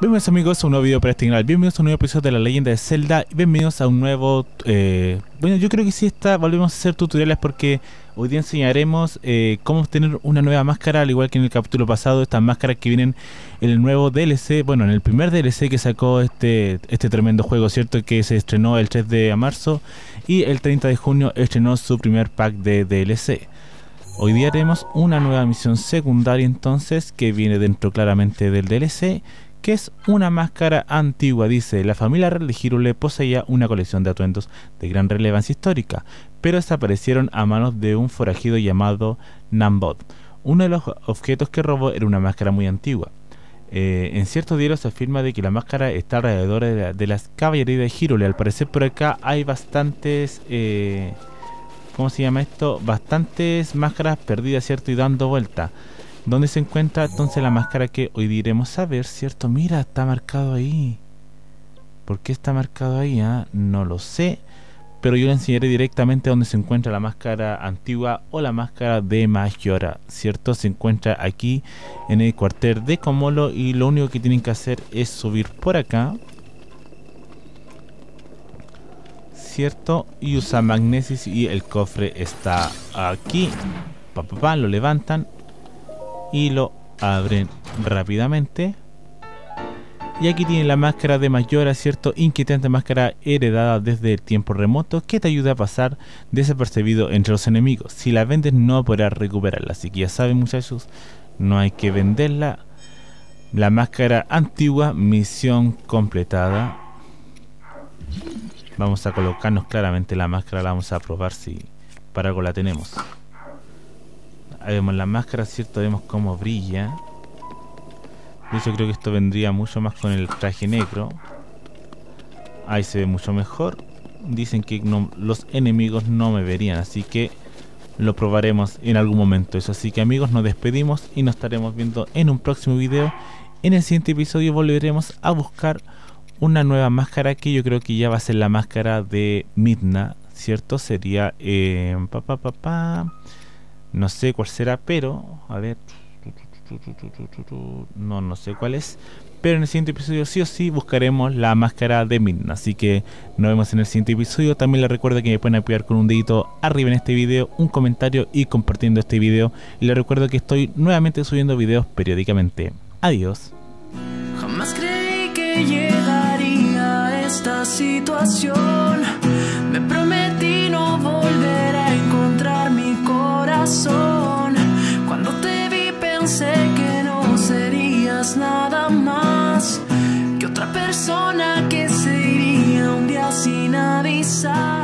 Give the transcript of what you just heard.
Bienvenidos amigos a un nuevo video para este canal, bienvenidos a un nuevo episodio de la leyenda de Zelda y bienvenidos a un nuevo... Eh, bueno, yo creo que sí está, volvemos a hacer tutoriales porque hoy día enseñaremos eh, cómo obtener una nueva máscara, al igual que en el capítulo pasado, estas máscaras que vienen en el nuevo DLC, bueno, en el primer DLC que sacó este, este tremendo juego, ¿cierto? Que se estrenó el 3 de marzo y el 30 de junio estrenó su primer pack de DLC. Hoy día haremos una nueva misión secundaria entonces que viene dentro claramente del DLC que es una máscara antigua, dice, la familia real de Hyrule poseía una colección de atuendos de gran relevancia histórica, pero desaparecieron a manos de un forajido llamado Nambot. Uno de los objetos que robó era una máscara muy antigua. Eh, en ciertos diarios se afirma de que la máscara está alrededor de, las caballerías de Hyrule. Al parecer por acá hay bastantes... Eh, ¿Cómo se llama esto? Bastantes máscaras perdidas, ¿cierto? Y dando vuelta. ¿Dónde se encuentra entonces la máscara que hoy diremos a ver, cierto? Mira, está marcado ahí. ¿Por qué está marcado ahí? Ah? No lo sé. Pero yo le enseñaré directamente dónde se encuentra la máscara antigua o la máscara de Majora, ¿cierto? Se encuentra aquí en el cuartel de Comolo y lo único que tienen que hacer es subir por acá. ¿Cierto? Y usa Magnesis y el cofre está aquí. Pa, lo levantan y lo abren rápidamente. Y aquí tiene la máscara de Mayora, cierto, inquietante máscara heredada desde el tiempo remoto que te ayuda a pasar desapercibido entre los enemigos. Si la vendes no podrás recuperarla, así que ya saben muchachos, no hay que venderla. La máscara antigua, misión completada. Vamos a colocarnos claramente la máscara, la vamos a probar si para algo la tenemos. Vemos la máscara, ¿cierto? Vemos cómo brilla. De hecho creo que esto vendría mucho más con el traje negro. Ahí se ve mucho mejor. Dicen que los enemigos no me verían, así que lo probaremos en algún momento. Eso así que amigos, nos despedimos y nos estaremos viendo en un próximo video. En el siguiente episodio volveremos a buscar una nueva máscara que yo creo que ya va a ser la máscara de Midna, ¿cierto? Sería... Eh, pa no sé cuál será, pero. A ver. No, no sé cuál es. Pero en el siguiente episodio sí o sí buscaremos la máscara de Midna. Así que nos vemos en el siguiente episodio. También les recuerdo que me pueden apoyar con un dedito arriba en este video, un comentario y compartiendo este video. Y les recuerdo que estoy nuevamente subiendo videos periódicamente. Adiós. Jamás creí que llegaría a esta situación. pensé que no serías nada más que otra persona que se iría un día sin avisar.